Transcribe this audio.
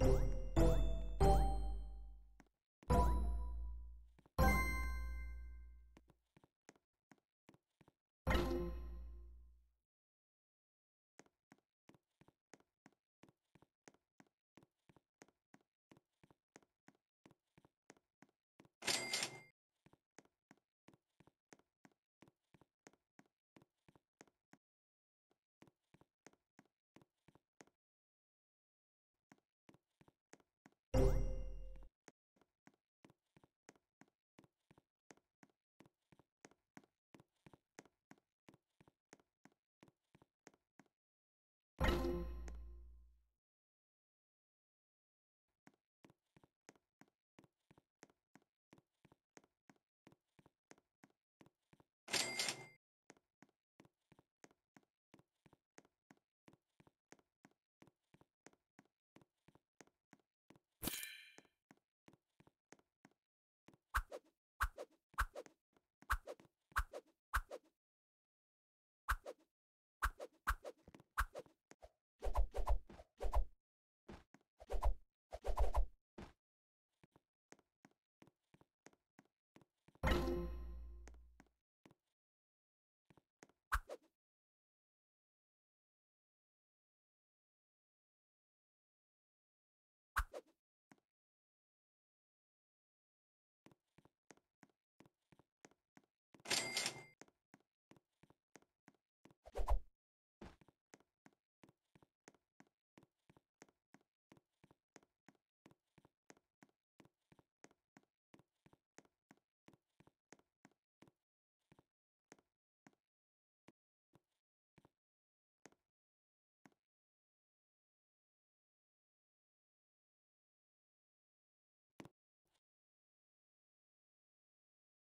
you